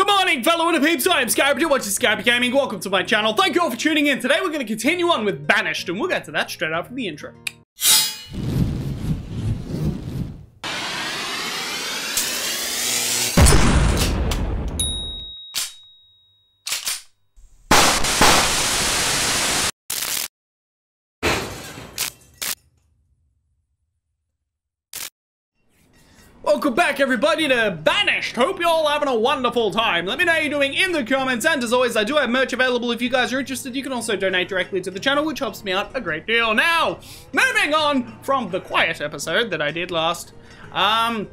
Good morning, fellow Interpeeps. I am Scarab. You're watching Scarabic Gaming. Welcome to my channel. Thank you all for tuning in. Today we're going to continue on with Banished, and we'll get to that straight after the intro. Welcome back, everybody, to Banished. Hope you're all having a wonderful time. Let me know how you're doing in the comments, and as always, I do have merch available if you guys are interested. You can also donate directly to the channel, which helps me out a great deal. Now, moving on from the quiet episode that I did last, um,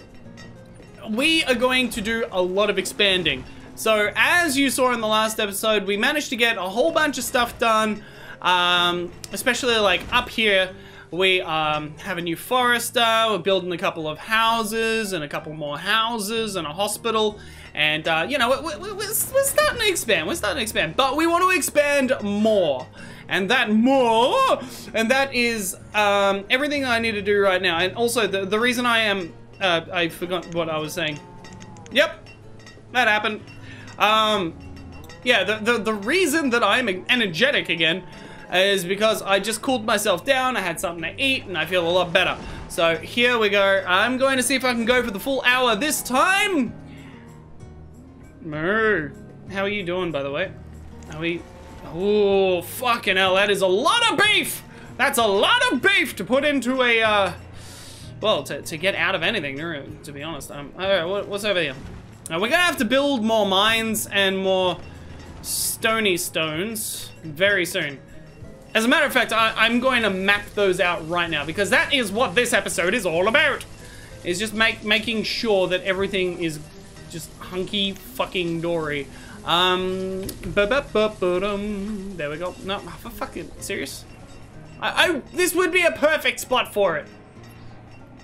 we are going to do a lot of expanding. So, as you saw in the last episode, we managed to get a whole bunch of stuff done, um, especially like up here. We um, have a new forester, we're building a couple of houses and a couple more houses and a hospital. And, uh, you know, we're, we're, we're starting to expand, we're starting to expand. But we want to expand more. And that more, and that is um, everything I need to do right now. And also, the, the reason I am, uh, I forgot what I was saying. Yep, that happened. Um, yeah, the, the, the reason that I'm energetic again is because I just cooled myself down, I had something to eat, and I feel a lot better. So here we go. I'm going to see if I can go for the full hour this time. Moo. How are you doing, by the way? Are we... Oh, fucking hell, that is a lot of beef! That's a lot of beef to put into a, uh... Well, to, to get out of anything, to be honest. Um, Alright, what's over here? Now, we're gonna have to build more mines and more stony stones very soon. As a matter of fact, I, am going to map those out right now because that is what this episode is all about. Is just make making sure that everything is just hunky fucking dory. Um, there we go. No, for fucking serious. I, I this would be a perfect spot for it.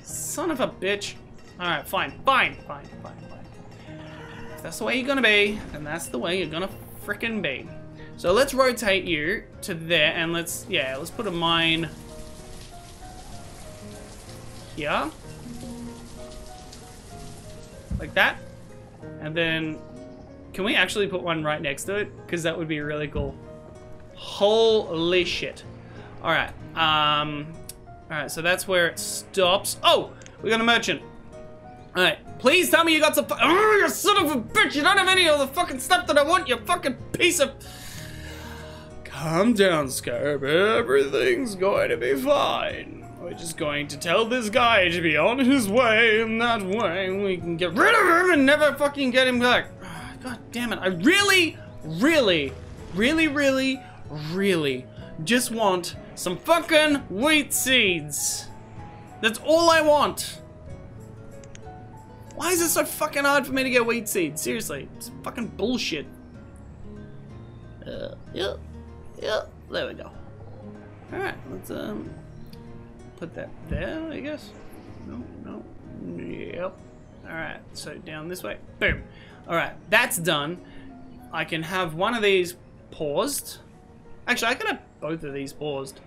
Son of a bitch. All right, fine, fine, fine, fine, fine. If that's the way you're gonna be, then that's the way you're gonna fricking be. So let's rotate you to there and let's, yeah, let's put a mine here. Like that. And then, can we actually put one right next to it? Because that would be really cool. Holy shit. Alright, um, alright, so that's where it stops. Oh, we got a merchant. Alright, please tell me you got some, oh, you son of a bitch, you don't have any of the fucking stuff that I want, you fucking piece of... Calm down, Scarab. Everything's going to be fine. We're just going to tell this guy to be on his way, and that way we can get rid of him and never fucking get him back. God damn it. I really, really, really, really, really just want some fucking wheat seeds. That's all I want. Why is it so fucking hard for me to get wheat seeds? Seriously, it's fucking bullshit. Uh, yep. There we go. Alright, let's um put that there, I guess. No, no. Yep. Alright, so down this way. Boom. Alright, that's done. I can have one of these paused. Actually, I can have both of these paused.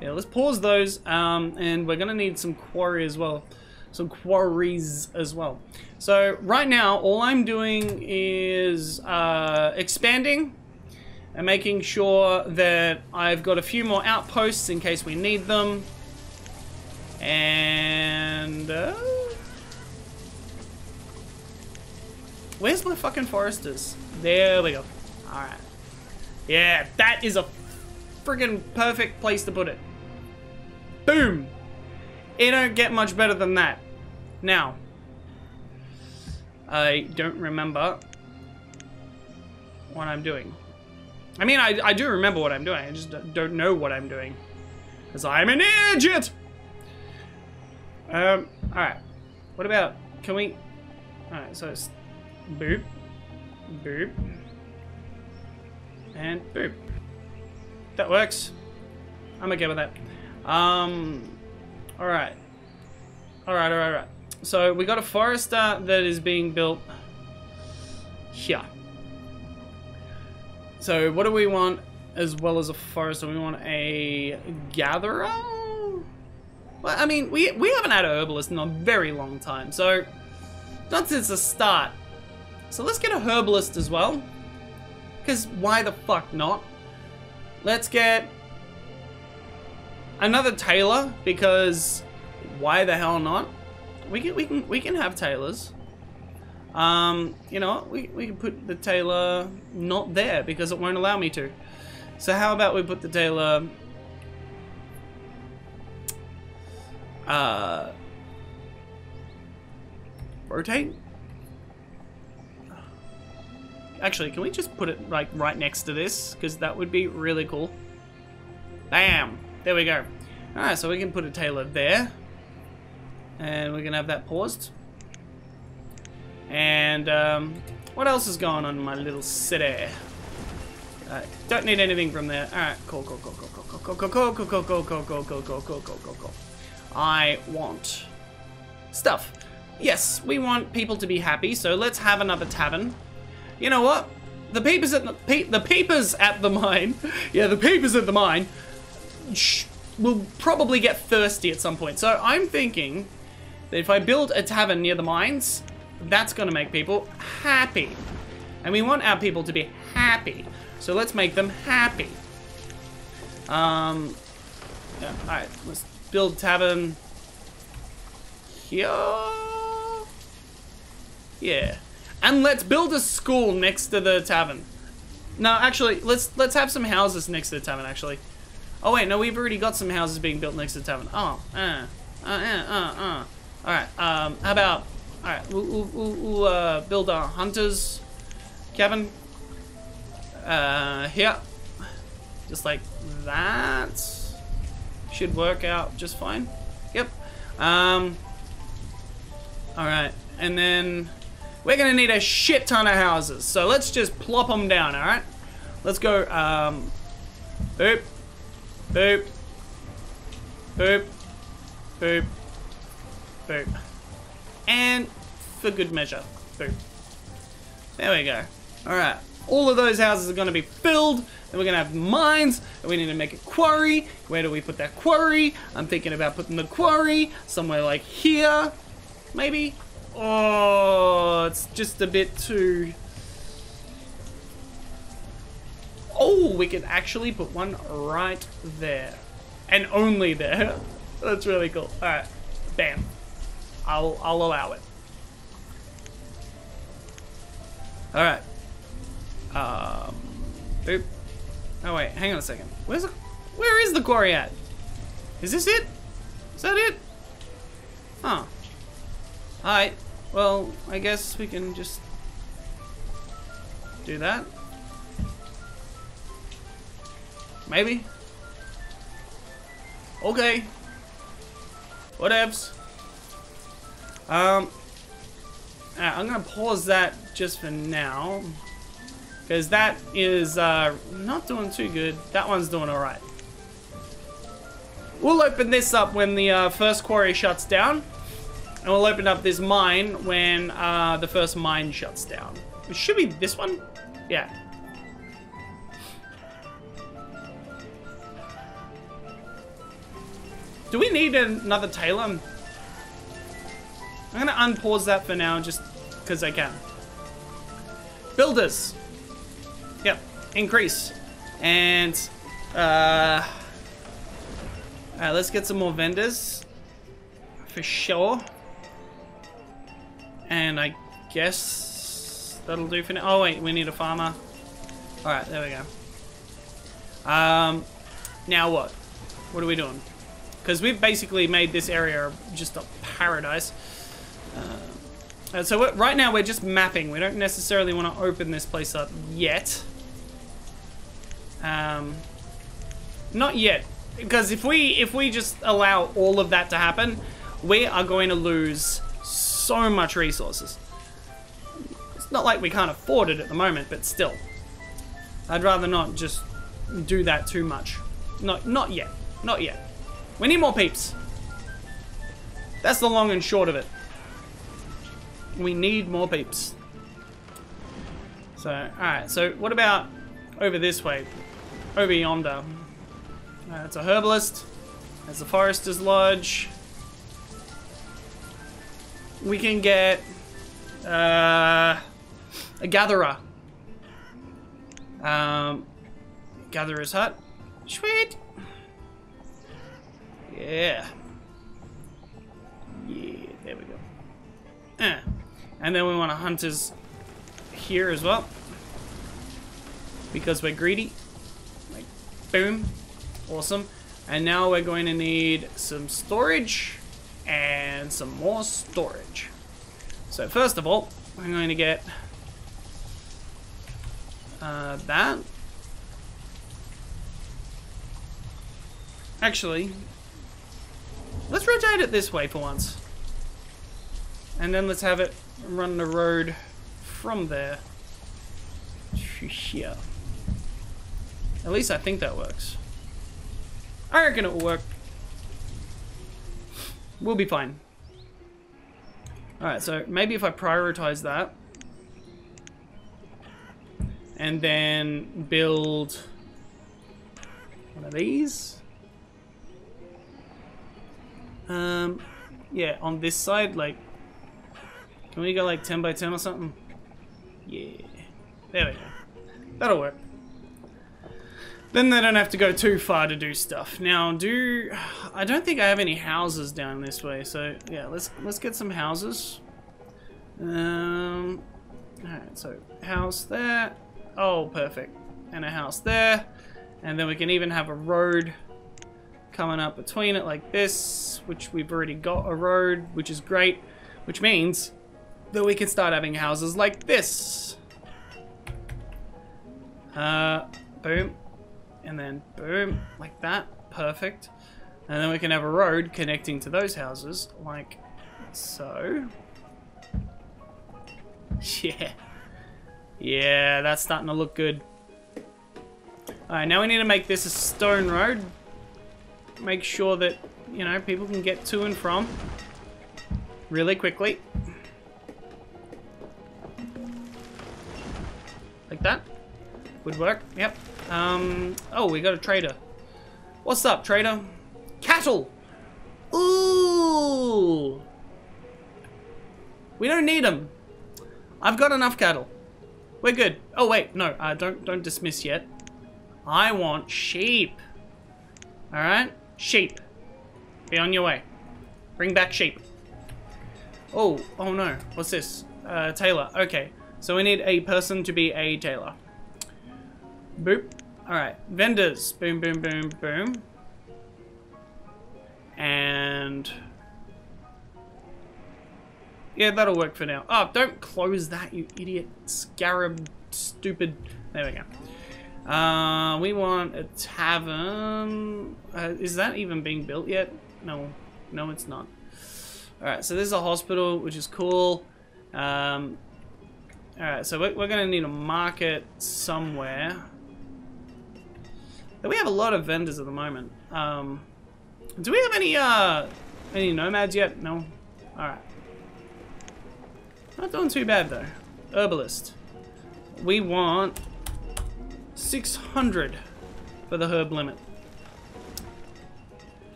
Yeah, let's pause those, um, and we're gonna need some quarry as well. Some quarries as well. So, right now, all I'm doing is uh, expanding and making sure that I've got a few more outposts in case we need them. And... Uh, where's my fucking foresters? There we go. Alright. Yeah, that is a friggin' perfect place to put it. Boom! It don't get much better than that. Now, I don't remember what I'm doing. I mean, I, I do remember what I'm doing. I just don't know what I'm doing. Because I'm an idiot! Um, alright. What about, can we... Alright, so it's boop, boop, and boop. That works. I'm okay with that. Um, alright. Alright, alright, alright. So we got a forester that is being built here. So what do we want as well as a forester? We want a gatherer? Well, I mean, we, we haven't had a herbalist in a very long time, so not since the start So let's get a herbalist as well. Because why the fuck not? Let's get another tailor because why the hell not? We can we can we can have tailors. Um, you know? We we can put the tailor not there because it won't allow me to. So how about we put the tailor uh rotate? Actually, can we just put it like right next to this? Because that would be really cool. Bam! There we go. Alright, so we can put a tailor there. And we're going to have that paused. And um, what else is going on in my little city? Uh, don't need anything from there. Alright, cool, cool, cool, cool, cool, cool, cool, cool, cool, cool, cool, cool, cool, cool, cool, cool, cool, cool, cool. I want stuff. Yes, we want people to be happy, so let's have another tavern. You know what? The peepers at the pe the peepers at the mine. Yeah, the peepers at the mine will probably get thirsty at some point. So I'm thinking that if I build a tavern near the mines, that's going to make people happy. And we want our people to be happy. So let's make them happy. Um, yeah, alright, let's build tavern here. Yeah. And let's build a school next to the tavern. No, actually, let's let's have some houses next to the tavern, actually. Oh, wait, no, we've already got some houses being built next to the tavern. Oh, uh, uh, uh, uh, uh. Alright, um, how about... Alright, we'll, we'll, we'll uh, build our hunter's cabin. Uh, here. Just like that. Should work out just fine. Yep. Um, Alright, and then... We're gonna need a shit ton of houses, so let's just plop them down, alright? Let's go, um... Boop. Boop. Boop. Boop. Boop. And for good measure. Boop. There we go. Alright. All of those houses are going to be filled. and we're going to have mines. And we need to make a quarry. Where do we put that quarry? I'm thinking about putting the quarry somewhere like here. Maybe. Oh, it's just a bit too... Oh, we could actually put one right there. And only there. That's really cool. Alright. Bam. I'll, I'll allow it. Alright. Um, boop. Oh wait, hang on a second. Where's the, where is the quarry at? Is this it? Is that it? Huh. Alright. Well, I guess we can just do that. Maybe. Okay. Whatevs. Um, I'm gonna pause that just for now. Because that is uh, not doing too good. That one's doing alright. We'll open this up when the uh, first quarry shuts down. And we'll open up this mine when uh, the first mine shuts down. It should be this one? Yeah. Do we need another tailor? I'm gonna unpause that for now just because I can. Builders. Yep, increase. And, uh, alright, let's get some more vendors. For sure. And I guess that'll do for now. Oh wait, we need a farmer. Alright, there we go. Um, now what? What are we doing? Because we've basically made this area just a paradise. Uh, so right now we're just mapping. We don't necessarily want to open this place up yet. Um, not yet, because if we if we just allow all of that to happen, we are going to lose so much resources. It's not like we can't afford it at the moment, but still, I'd rather not just do that too much. Not not yet, not yet. We need more peeps. That's the long and short of it. We need more peeps. So, alright, so what about over this way? Over yonder. Uh, it's a herbalist. There's a forester's lodge. We can get... Uh, a gatherer. Um, gatherer's hut. Sweet. Yeah. Yeah, there we go. Eh. And then we want a hunter's here as well. Because we're greedy. Like, boom. Awesome. And now we're going to need some storage and some more storage. So first of all, I'm going to get uh, that. Actually, let's rotate it this way for once. And then let's have it run the road from there to here. At least I think that works. I reckon it will work. We'll be fine. Alright, so maybe if I prioritize that. And then build one of these. Um, yeah, on this side, like, can we go like 10 by 10 or something? Yeah, there we go. That'll work. Then they don't have to go too far to do stuff. Now, do I don't think I have any houses down this way, so yeah, let's let's get some houses. Um, all right, so house there. Oh, perfect, and a house there, and then we can even have a road coming up between it like this, which we've already got a road, which is great, which means that we can start having houses like this. Uh, boom and then boom, like that. Perfect. And then we can have a road connecting to those houses, like so. Yeah. Yeah, that's starting to look good. Alright, now we need to make this a stone road. Make sure that, you know, people can get to and from really quickly. Like that. Would work, yep. Um, oh, we got a trader. What's up, trader? Cattle! Ooh! We don't need them. I've got enough cattle. We're good. Oh, wait, no, uh, don't, don't dismiss yet. I want sheep. Alright? Sheep. Be on your way. Bring back sheep. Oh, oh no. What's this? Uh, tailor. Okay. So we need a person to be a tailor. Boop. Alright, vendors. Boom, boom, boom, boom. And... Yeah, that'll work for now. Oh, don't close that, you idiot. Scarab, stupid. There we go. Uh, we want a tavern. Uh, is that even being built yet? No. No, it's not. Alright, so there's a hospital, which is cool. Um, Alright, so we're, we're going to need a market somewhere. We have a lot of vendors at the moment. Um, do we have any uh, any nomads yet? No? Alright. Not doing too bad though. Herbalist. We want 600 for the herb limit.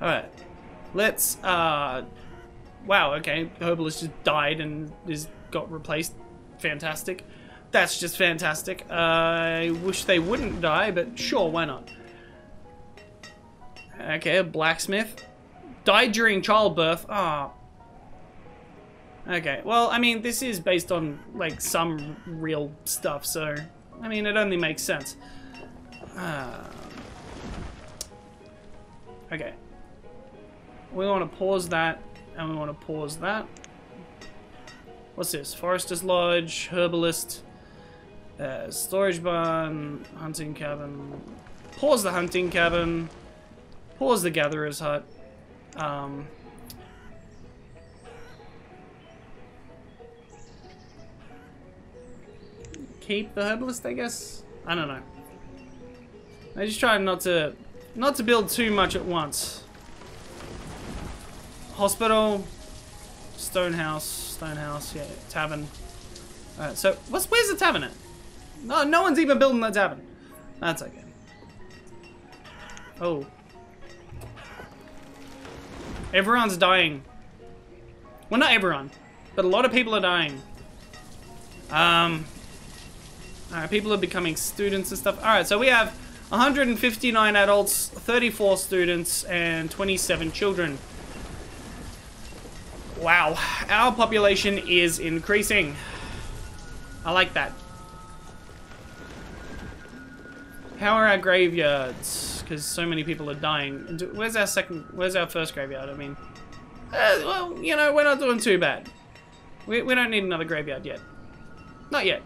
Alright. Let's, uh... Wow, okay. Herbalist just died and is got replaced. Fantastic. That's just fantastic. Uh, I wish they wouldn't die, but sure, why not? Okay, a blacksmith. Died during childbirth. Ah. Oh. Okay, well, I mean, this is based on, like, some real stuff, so... I mean, it only makes sense. Uh, okay. We want to pause that, and we want to pause that. What's this? Forester's Lodge, Herbalist, uh, storage barn, hunting cabin. Pause the hunting cabin. Pause the gatherer's hut. Um, keep the herbalist, I guess? I don't know. I just try not to not to build too much at once. Hospital, stone house, stone house, yeah, tavern. Alright, so what's where's the tavern at? No, no one's even building that tavern. That's okay. Oh. Everyone's dying. Well, not everyone, but a lot of people are dying. Um, Alright, people are becoming students and stuff. Alright, so we have 159 adults, 34 students, and 27 children. Wow, our population is increasing. I like that. How are our graveyards? Because so many people are dying. Where's our second? Where's our first graveyard? I mean, uh, well, you know, we're not doing too bad. We, we don't need another graveyard yet. Not yet.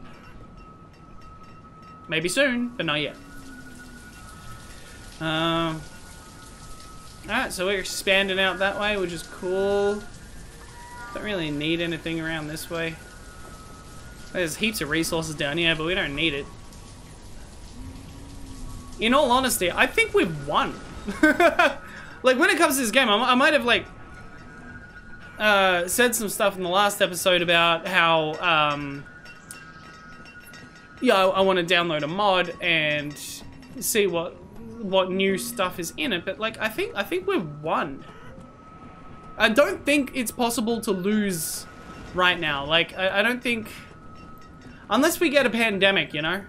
Maybe soon, but not yet. Um. Alright, so we're expanding out that way, which is cool. Don't really need anything around this way. There's heaps of resources down here, but we don't need it in all honesty, I think we've won. like, when it comes to this game, I, I might have, like, uh, said some stuff in the last episode about how, um, yeah, I, I want to download a mod and see what what new stuff is in it, but like I think I think we've won. I don't think it's possible to lose right now. Like I, I don't think unless we get a pandemic, you know?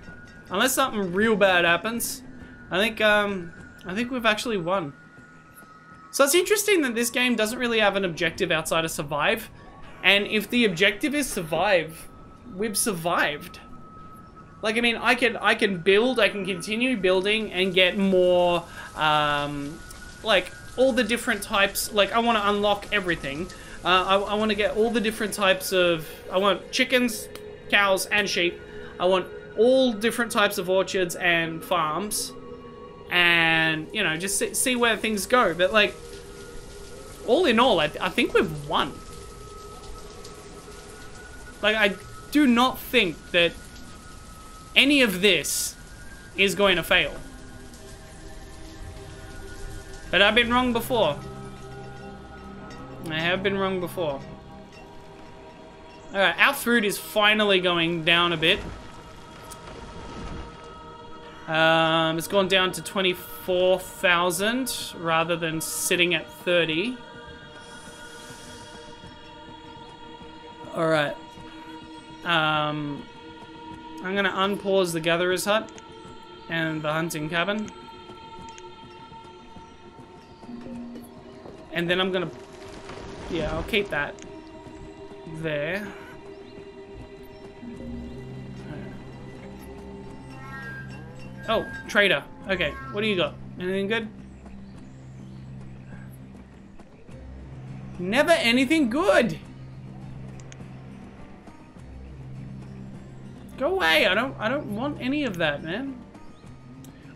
Unless something real bad happens, I think, um, I think we've actually won. So it's interesting that this game doesn't really have an objective outside of survive. And if the objective is survive, we've survived. Like, I mean, I can, I can build, I can continue building and get more, um, like, all the different types, like, I want to unlock everything. Uh, I, I want to get all the different types of, I want chickens, cows, and sheep. I want all different types of orchards and farms and you know just see, see where things go. But like, all in all, I, I think we've won. Like, I do not think that any of this is going to fail. But I've been wrong before. I have been wrong before. Alright, our food is finally going down a bit. Um, it's gone down to 24,000 rather than sitting at 30. Alright. Um, I'm going to unpause the Gatherer's Hut and the Hunting Cabin. And then I'm to... Yeah, I'll keep that there. Oh, trader. Okay, what do you got? Anything good? Never anything good! Go away, I don't I don't want any of that, man.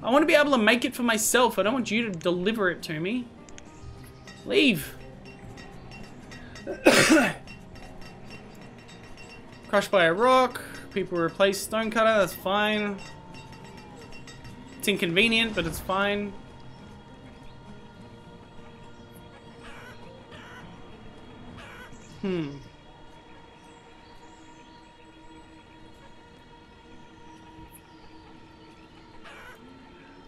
I want to be able to make it for myself. I don't want you to deliver it to me. Leave. Crushed by a rock. People replace stonecutter, that's fine. It's inconvenient, but it's fine. Hmm.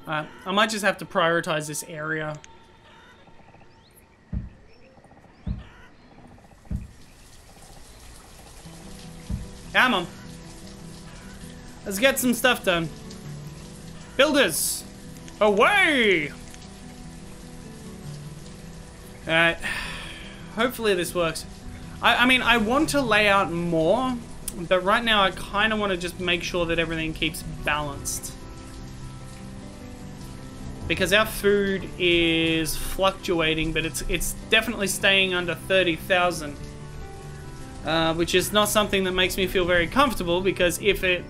Uh, I might just have to prioritize this area. Come on. Let's get some stuff done. Builders! Away! Alright. Hopefully this works. I, I mean, I want to lay out more, but right now I kind of want to just make sure that everything keeps balanced. Because our food is fluctuating, but it's it's definitely staying under 30,000. Uh, which is not something that makes me feel very comfortable, because if it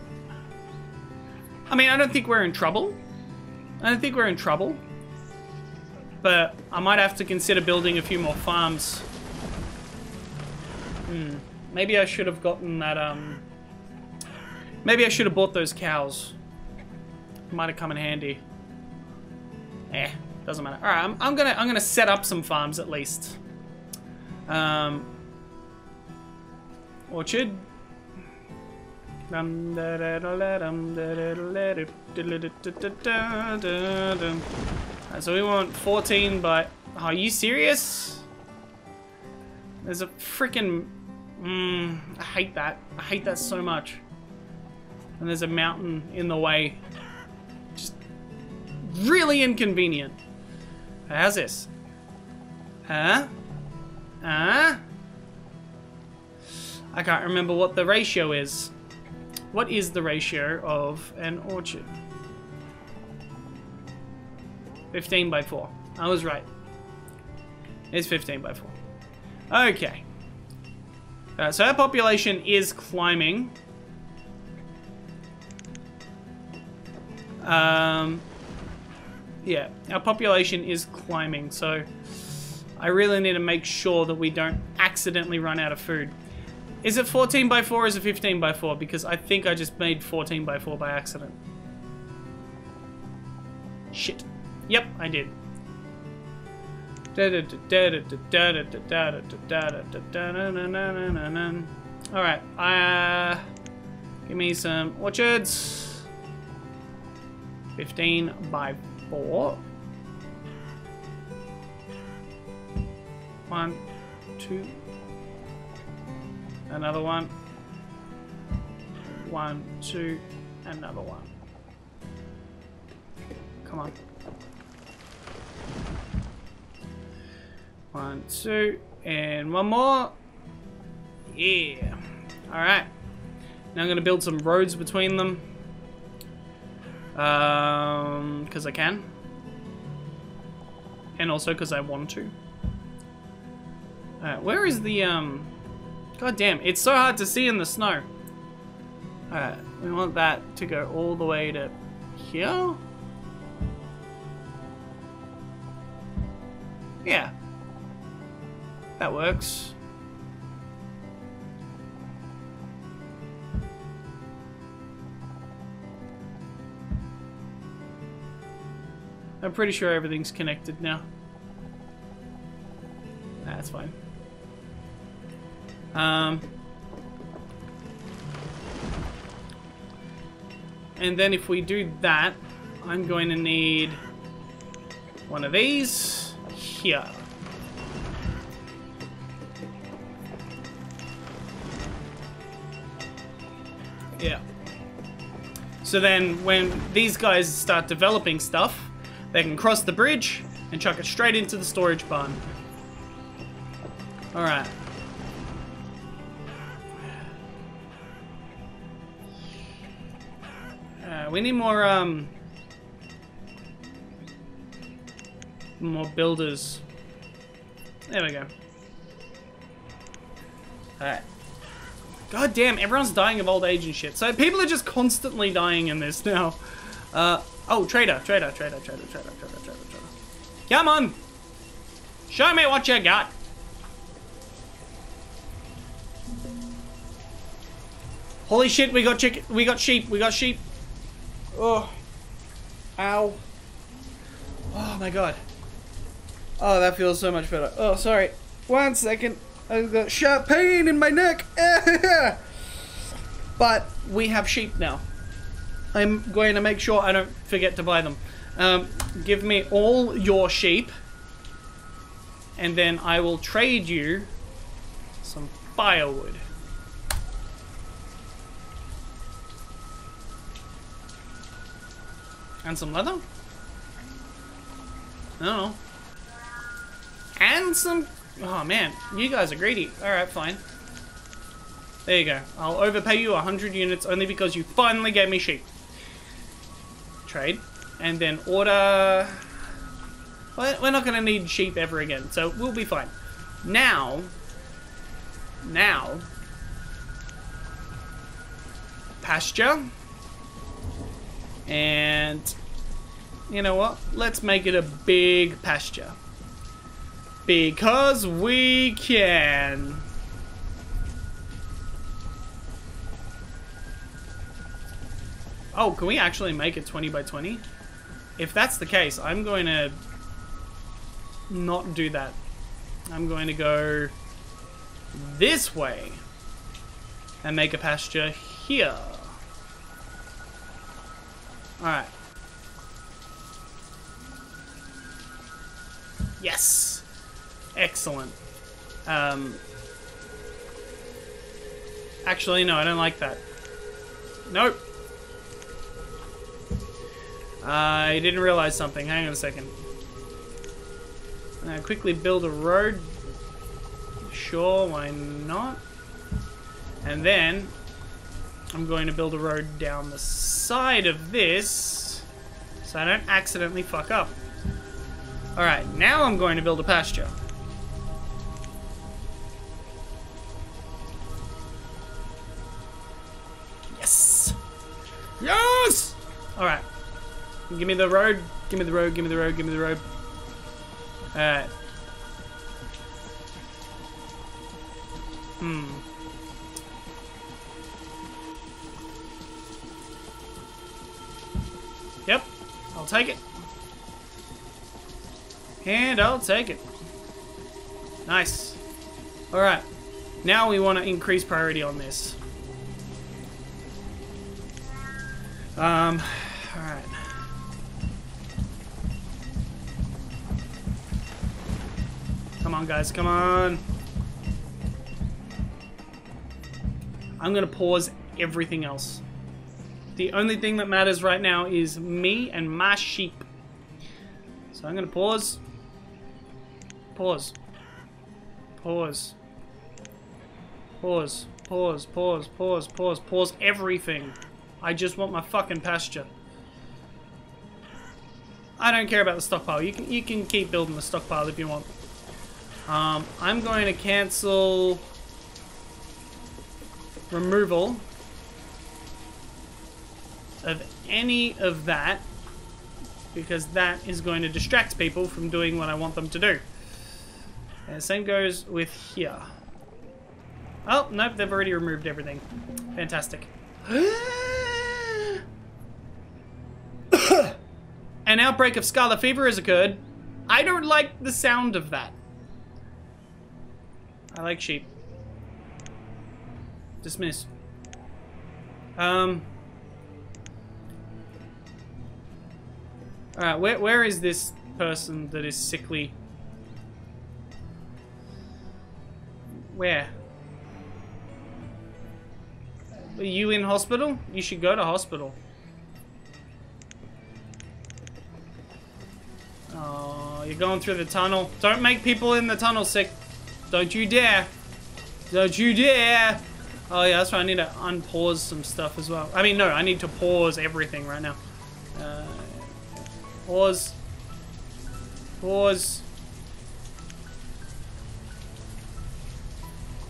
I mean, I don't think we're in trouble. I don't think we're in trouble. But I might have to consider building a few more farms. Hmm. Maybe I should have gotten that, um... Maybe I should have bought those cows. Might have come in handy. Eh, doesn't matter. Alright, I'm, I'm gonna I'm gonna set up some farms at least. Um Orchard so we want 14, but are you serious? There's a freaking. Mm, I hate that. I hate that so much. And there's a mountain in the way. Just really inconvenient. How's this? Huh? Huh? I can't remember what the ratio is. What is the ratio of an orchard? 15 by 4. I was right. It's 15 by 4. Okay. Uh, so our population is climbing. Um, yeah, our population is climbing, so I really need to make sure that we don't accidentally run out of food. Is it 14 by 4 or is it 15 by 4? Because I think I just made 14 by 4 by accident. Shit. Yep, I did. Alright, uh, give me some orchards. 15 by 4. One, two, another one, one, two, another one. Come on. One, two, and one more. Yeah. Alright. Now I'm going to build some roads between them. Um, because I can. And also because I want to. Alright, where is the, um... God damn, it's so hard to see in the snow. Alright, we want that to go all the way to here? Yeah. That works. I'm pretty sure everything's connected now. That's fine. Um, and then if we do that, I'm going to need one of these here. Yeah. So then when these guys start developing stuff, they can cross the bridge and chuck it straight into the storage barn. Alright. We need more, um... More builders. There we go. Alright. God damn, everyone's dying of old age and shit. So people are just constantly dying in this now. Uh, oh, trader, trader, trader, trader, trader, trader, trader, trader. Come on! Show me what you got! Holy shit, we got chicken, we got sheep, we got sheep. Oh. Ow. Oh my god. Oh, that feels so much better. Oh, sorry. One second. I've got sharp pain in my neck. but we have sheep now. I'm going to make sure I don't forget to buy them. Um, give me all your sheep. And then I will trade you some firewood. And some leather? No. And some... Oh, man. You guys are greedy. Alright, fine. There you go. I'll overpay you 100 units only because you finally gave me sheep. Trade. And then order... We're not going to need sheep ever again, so we'll be fine. Now... Now... Pasture. And... You know what? Let's make it a big pasture. Because we can. Oh, can we actually make it 20 by 20? If that's the case, I'm going to not do that. I'm going to go this way and make a pasture here. Alright. Yes! Excellent. Um, actually, no, I don't like that. Nope. I didn't realize something. Hang on a second. Uh, quickly build a road. Sure, why not? And then I'm going to build a road down the side of this so I don't accidentally fuck up. Alright, now I'm going to build a pasture. Yes! Yes! Alright. Give me the road. Give me the road. Give me the road. Give me the road. Alright. Hmm. Take it. And I'll take it. Nice. Alright. Now we want to increase priority on this. Um, alright. Come on, guys, come on. I'm gonna pause everything else. The only thing that matters right now is me and my sheep. So I'm gonna pause. Pause. Pause. Pause. Pause. Pause. Pause. Pause. Pause everything. I just want my fucking pasture. I don't care about the stockpile. You can you can keep building the stockpile if you want. Um, I'm going to cancel removal of any of that because that is going to distract people from doing what I want them to do. And same goes with here. Oh, nope, they've already removed everything. Fantastic. An outbreak of scarlet fever has occurred. I don't like the sound of that. I like sheep. Dismiss. Um. Alright, where, where is this person that is sickly? Where? Are you in hospital? You should go to hospital. Oh, you're going through the tunnel. Don't make people in the tunnel sick. Don't you dare. Don't you dare. Oh yeah, that's right. I need to unpause some stuff as well. I mean, no, I need to pause everything right now. Pause. Pause.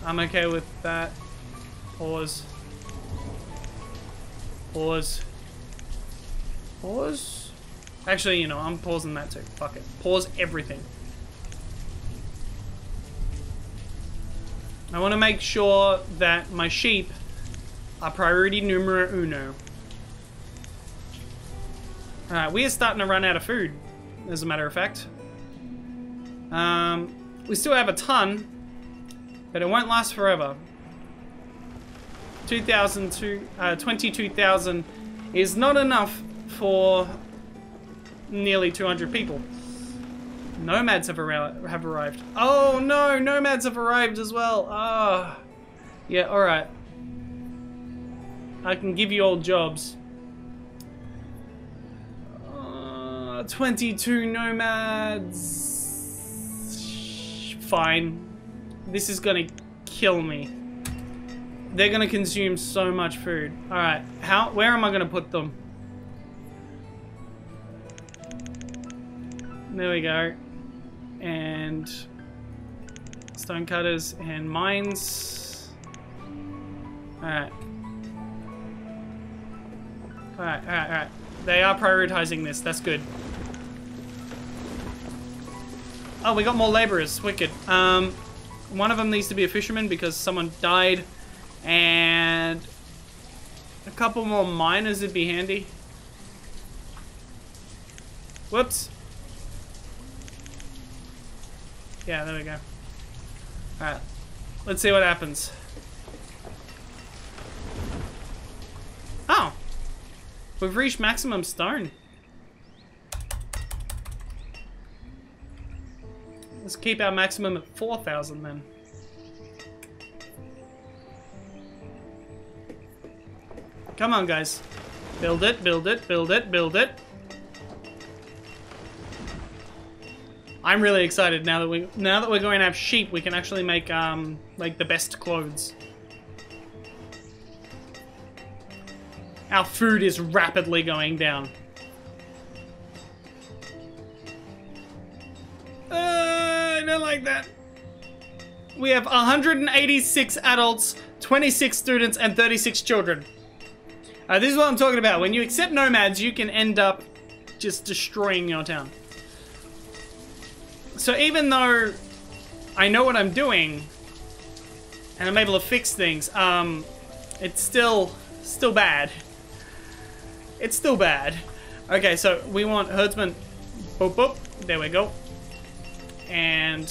I'm okay with that. Pause. Pause. Pause. Actually, you know, I'm pausing that too. Fuck it. Pause everything. I want to make sure that my sheep are priority numero uno. Alright, we are starting to run out of food, as a matter of fact. Um, we still have a ton, but it won't last forever. 2,000 to uh, 22,000 is not enough for nearly 200 people. Nomads have, have arrived. Oh no, nomads have arrived as well. Ah. Oh. Yeah, alright. I can give you all jobs. Uh, 22 nomads. Fine. This is gonna kill me. They're gonna consume so much food. Alright, how where am I gonna put them? There we go and stone cutters and mines. Alright. Alright, alright, alright. They are prioritizing this, that's good. Oh, we got more laborers, wicked. Um, one of them needs to be a fisherman because someone died. And a couple more miners would be handy. Whoops. Yeah, there we go. Alright. Let's see what happens. Oh! We've reached maximum stone. Let's keep our maximum at 4,000 then. Come on, guys. Build it, build it, build it, build it. I'm really excited now that we now that we're going to have sheep, we can actually make um like the best clothes. Our food is rapidly going down. We have 186 adults, 26 students, and 36 children. Uh, this is what I'm talking about. When you accept nomads, you can end up just destroying your town. So even though I know what I'm doing, and I'm able to fix things, um, it's still, still bad. It's still bad. Okay, so we want herdsman. Boop, boop. There we go. And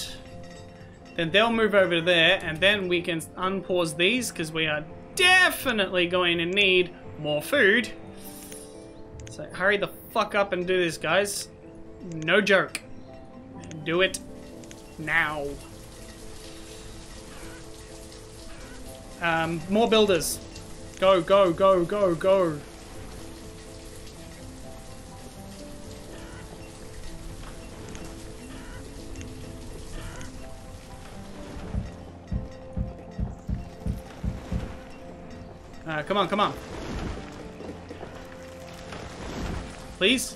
then they'll move over there, and then we can unpause these, because we are definitely going to need more food. So hurry the fuck up and do this, guys. No joke. Do it now. Um, more builders. Go, go, go, go, go. Uh, come on, come on. Please?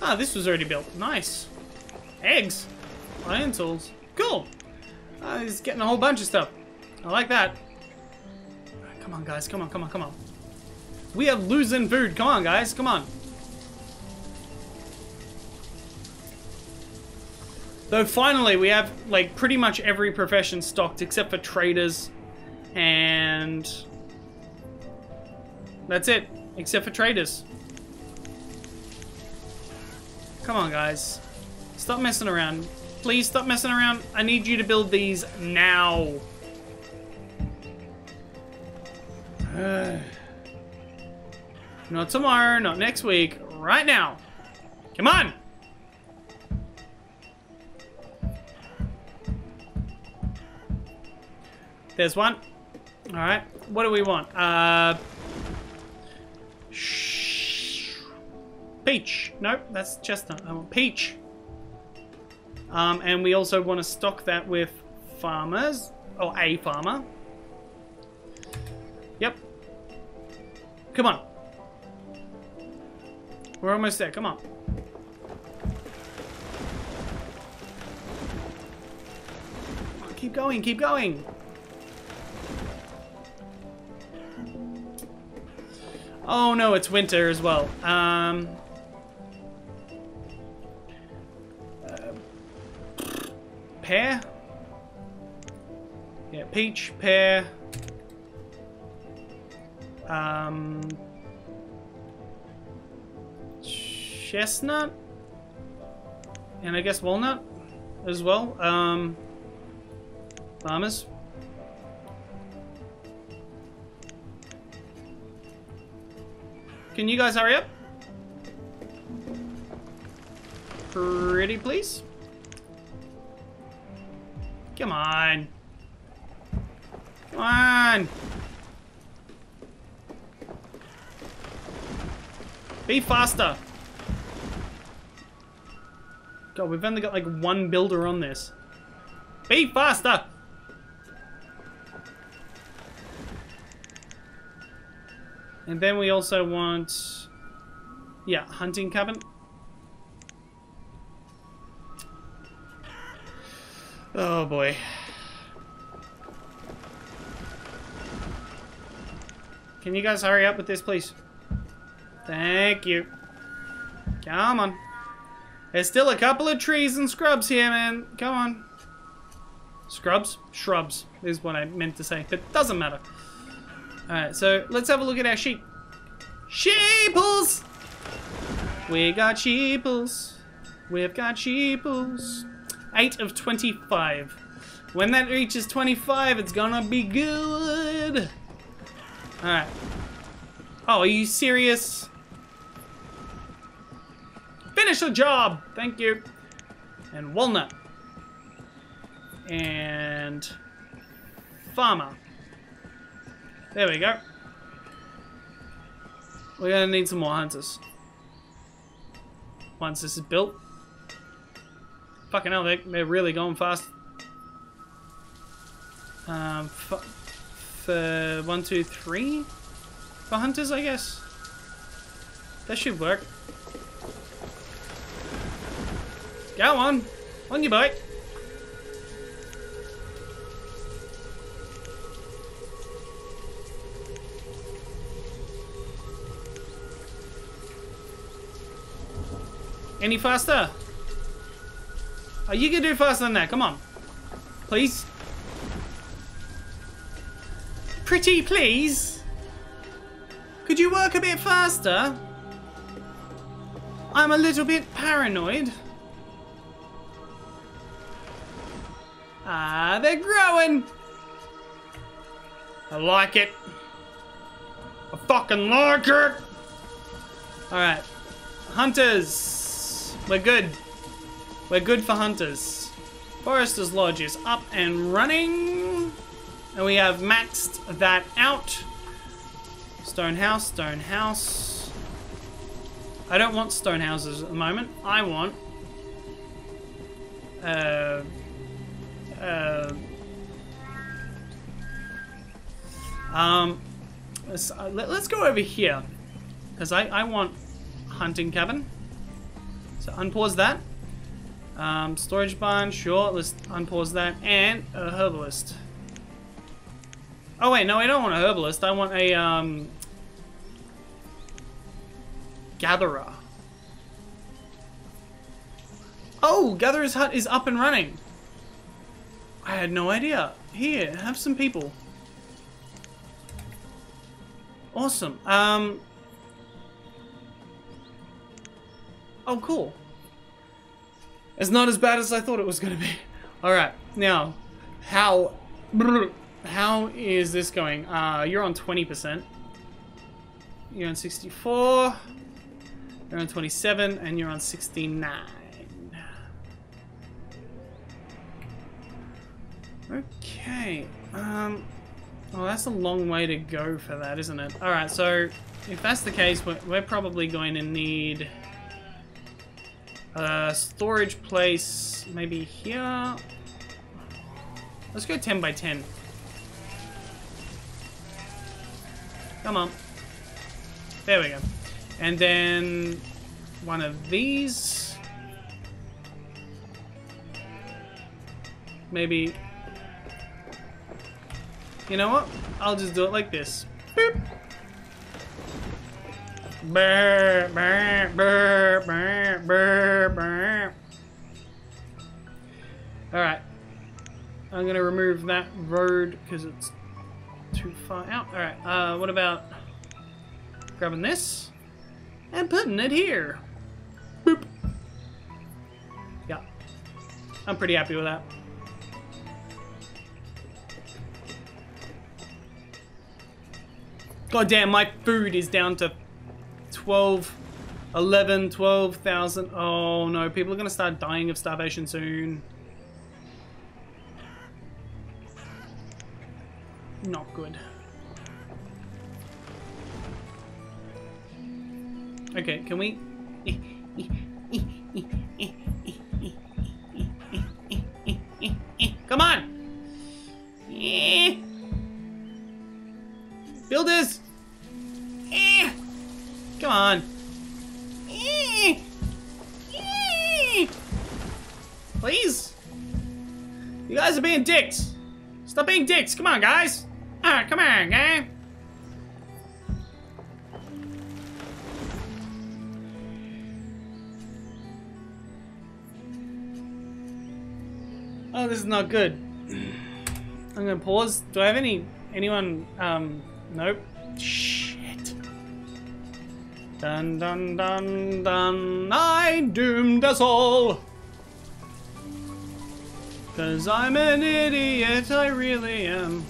Ah, this was already built. Nice. Eggs. Iron tools. Cool. Uh, he's getting a whole bunch of stuff. I like that. Come on, guys. Come on, come on, come on. We are losing food. Come on, guys. Come on. Though finally we have like pretty much every profession stocked except for traders and that's it, except for traders. Come on guys, stop messing around. Please stop messing around. I need you to build these now. not tomorrow, not next week, right now. Come on! There's one. Alright. What do we want? Uh... Peach. Nope, that's chestnut. I want peach. Um, and we also want to stock that with farmers. Or a farmer. Yep. Come on. We're almost there. Come on. Keep going, keep going. Oh no, it's winter as well. Um, uh, pear? Yeah, peach, pear. Um, chestnut? And I guess walnut as well. Um, farmers. Can you guys hurry up? Pretty please? Come on. Come on. Be faster. God, we've only got like one builder on this. Be faster. And then we also want, yeah, hunting cabin. Oh boy. Can you guys hurry up with this, please? Thank you. Come on. There's still a couple of trees and scrubs here, man. Come on. Scrubs? Shrubs is what I meant to say, but doesn't matter. Alright, so let's have a look at our sheep. Sheeples! We got sheeples. We've got sheeples. 8 of 25. When that reaches 25, it's gonna be good. Alright. Oh, are you serious? Finish the job! Thank you. And walnut. And... Farmer. There we go. We're gonna need some more hunters. Once this is built. Fucking hell, they, they're really going fast. Um, for one, two, three? For hunters, I guess. That should work. Go on. On your boat. Any faster? Oh, you can do faster than that. Come on. Please. Pretty please. Could you work a bit faster? I'm a little bit paranoid. Ah, they're growing. I like it. I fucking like it. All right, hunters. We're good. We're good for hunters. Forester's Lodge is up and running. And we have maxed that out. Stone house, stone house. I don't want stone houses at the moment. I want... Uh... Uh... Um... Let's, uh, let, us go over here. Because I, I want hunting cabin. So unpause that. Um, storage barn, sure. Let's unpause that. And a herbalist. Oh wait, no, I don't want a herbalist. I want a um, gatherer. Oh, Gatherer's Hut is up and running. I had no idea. Here, have some people. Awesome. Um. Oh, cool. It's not as bad as I thought it was going to be. Alright, now, how how is this going? Uh, you're on 20%. You're on 64. You're on 27, and you're on 69. Okay. Um, well, that's a long way to go for that, isn't it? Alright, so if that's the case, we're, we're probably going to need a storage place maybe here. Let's go 10 by 10. Come on. There we go. And then one of these. Maybe. You know what? I'll just do it like this. Boop. Alright. I'm gonna remove that road because it's too far out. Alright, uh, what about grabbing this and putting it here? Boop. Yeah. I'm pretty happy with that. God damn, my food is down to 12, 11, 12,000. Oh no, people are going to start dying of starvation soon. Not good. Okay, can we... Come on! Builders! Come on! Please? You guys are being dicks! Stop being dicks! Come on, guys! Alright, come on, guy. Oh, this is not good. I'm gonna pause. Do I have any anyone? Um, nope. Shit. Dun dun dun dun. I doomed us all. Cause I'm an idiot, I really am.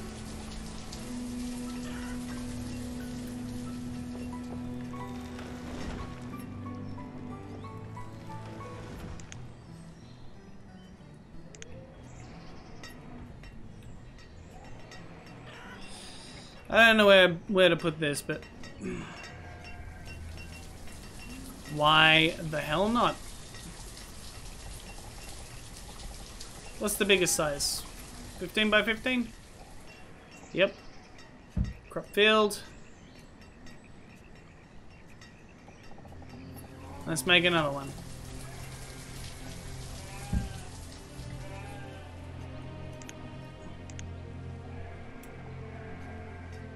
I don't know where where to put this, but Why the hell not? What's the biggest size? 15 by 15? Yep. Crop field. Let's make another one.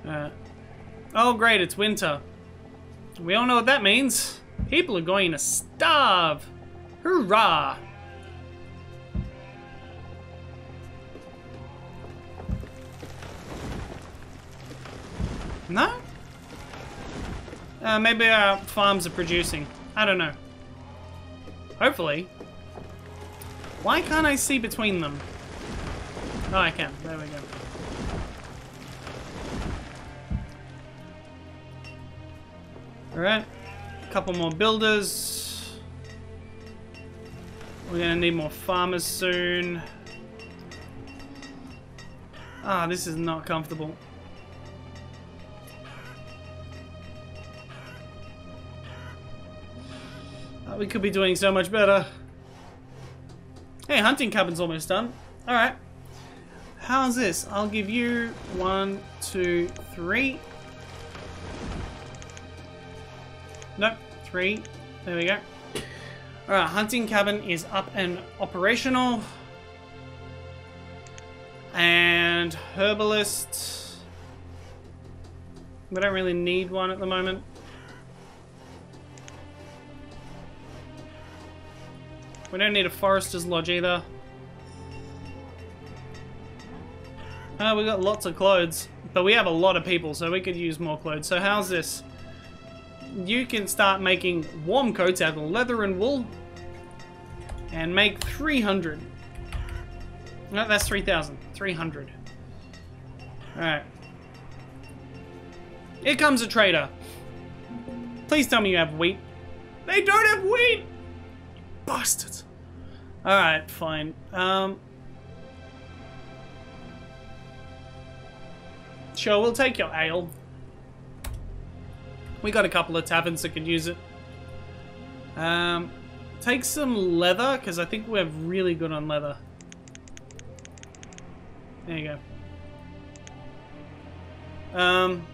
Uh, oh great, it's winter. We all know what that means. People are going to starve. Hurrah! No? Uh, maybe our farms are producing. I don't know. Hopefully. Why can't I see between them? Oh, I can. There we go. Alright. Couple more builders. We're gonna need more farmers soon. Ah, this is not comfortable. we could be doing so much better. Hey, hunting cabin's almost done. Alright. How's this? I'll give you one, two, three. Nope, three. There we go. Alright, hunting cabin is up and operational. And herbalist. We don't really need one at the moment. We don't need a forester's lodge either. Uh, we got lots of clothes, but we have a lot of people, so we could use more clothes. So how's this? You can start making warm coats out of leather and wool, and make 300. No, that's 3,000. 300. Alright. Here comes a trader. Please tell me you have wheat. They don't have wheat! Bastards. Alright, fine. Um, sure, we'll take your ale. We got a couple of taverns that could use it. Um, take some leather, because I think we're really good on leather. There you go. Um,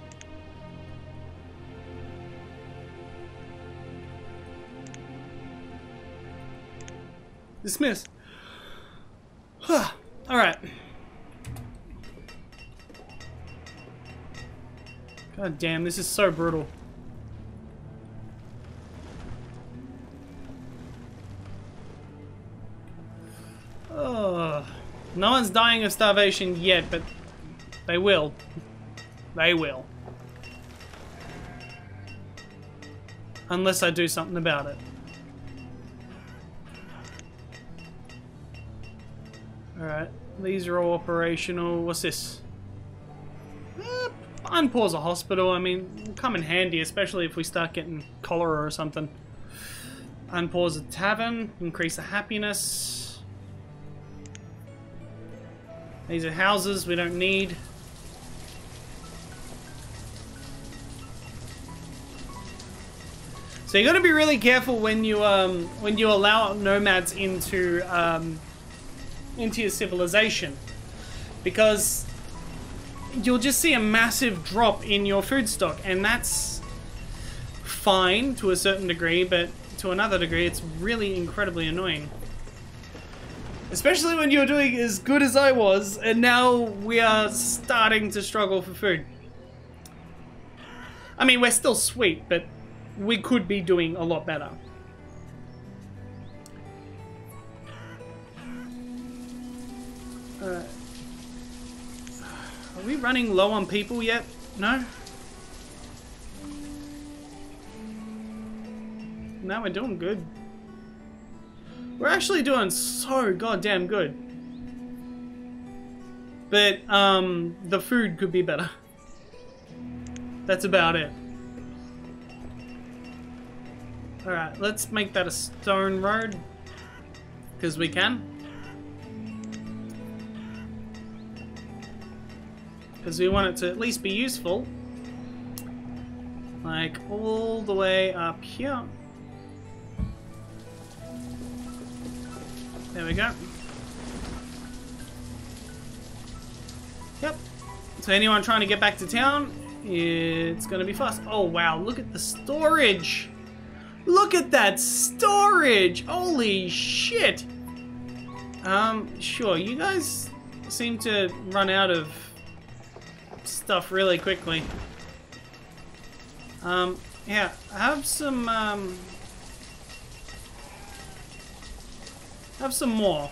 Dismiss. Alright. God damn, this is so brutal. No one's dying of starvation yet, but they will. They will. Unless I do something about it. Alright, these are all operational. What's this? Eh, unpause a hospital. I mean, come in handy, especially if we start getting cholera or something. Unpause a tavern, increase the happiness. These are houses we don't need. So you got to be really careful when you um when you allow nomads into um into your civilization because you'll just see a massive drop in your food stock and that's fine to a certain degree but to another degree it's really incredibly annoying especially when you're doing as good as I was and now we are starting to struggle for food I mean we're still sweet but we could be doing a lot better Alright. Are we running low on people yet? No? Now we're doing good. We're actually doing so goddamn good. But, um, the food could be better. That's about it. Alright, let's make that a stone road. Because we can. because we want it to at least be useful. Like, all the way up here. There we go. Yep. So anyone trying to get back to town, it's gonna be fast. Oh wow, look at the storage! Look at that storage! Holy shit! Um, sure, you guys seem to run out of stuff really quickly. Um, yeah, I have some, um, have some more.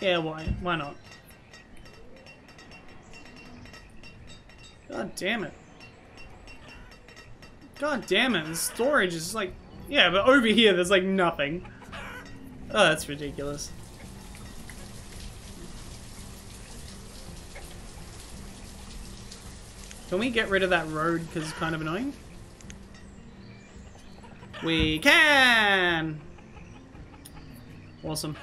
Yeah, why? Why not? God damn it. God damn it, the storage is like... Yeah, but over here there's like nothing. Oh, that's ridiculous. Can we get rid of that road because it's kind of annoying? We can! Awesome.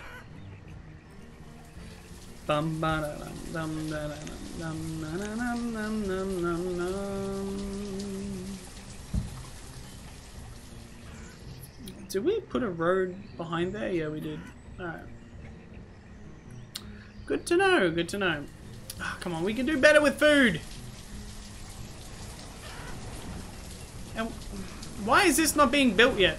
Bum ba da dum dum da da dum dum da da dum dum dum dum dum. Did we put a road behind there? Yeah, we did. Alright. Good to know, good to know. Oh, come on, we can do better with food! And why is this not being built yet?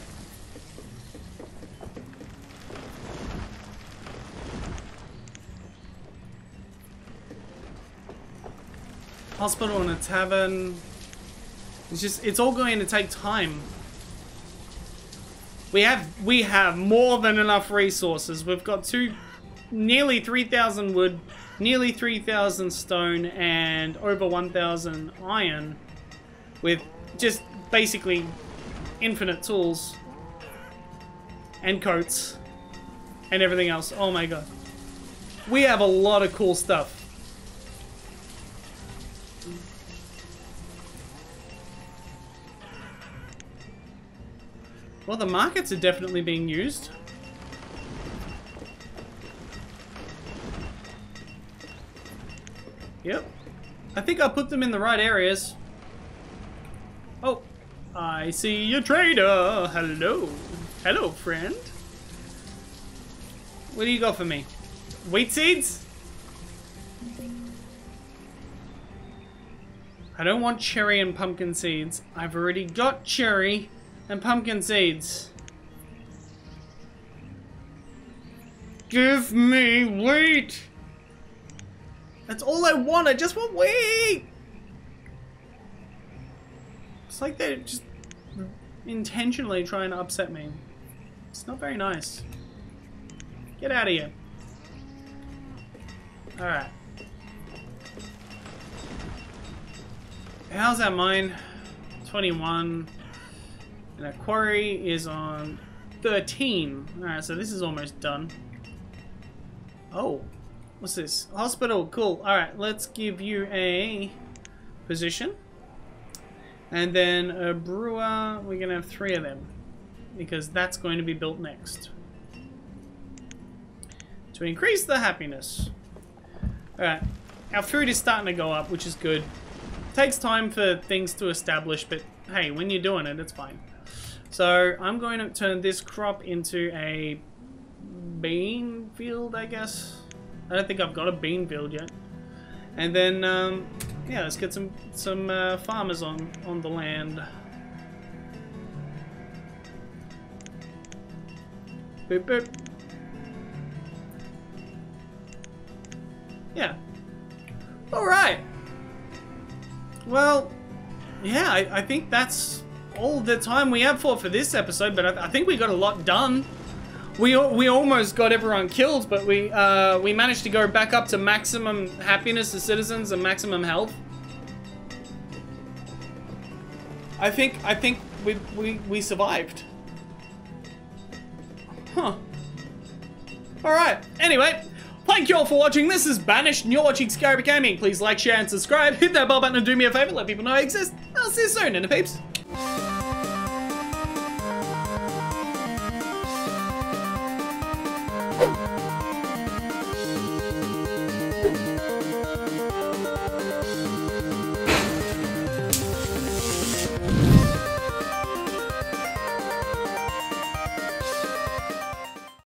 Hospital and a tavern. It's just, it's all going to take time. We have, we have more than enough resources. We've got two, nearly 3,000 wood, nearly 3,000 stone, and over 1,000 iron. With just basically infinite tools. And coats. And everything else. Oh my god. We have a lot of cool stuff. Well, the markets are definitely being used. Yep. I think I put them in the right areas. I see you, trader. Hello. Hello, friend. What do you got for me? Wheat seeds? I don't want cherry and pumpkin seeds. I've already got cherry and pumpkin seeds. Give me wheat! That's all I want, I just want wheat! It's like they're just intentionally trying to upset me. It's not very nice. Get out of here. Alright. How's that mine? 21. And our quarry is on 13. Alright, so this is almost done. Oh. What's this? Hospital. Cool. Alright, let's give you a position. And then a brewer, we're going to have three of them. Because that's going to be built next. To increase the happiness. Alright. Our food is starting to go up, which is good. Takes time for things to establish, but hey, when you're doing it, it's fine. So I'm going to turn this crop into a bean field, I guess. I don't think I've got a bean field yet. And then, um, yeah, let's get some some uh, farmers on on the land. Boop boop. Yeah. All right. Well, yeah, I, I think that's all the time we have for for this episode, but I, I, think we got a lot done. We we almost got everyone killed, but we uh, we managed to go back up to maximum happiness as citizens and maximum health. I think I think we we we survived. Huh. All right. Anyway, thank you all for watching. This is Banished, and you're watching Scarabic Gaming. Please like, share, and subscribe. Hit that bell button and do me a favor. Let people know I exist. I'll see you soon, Interpeeps.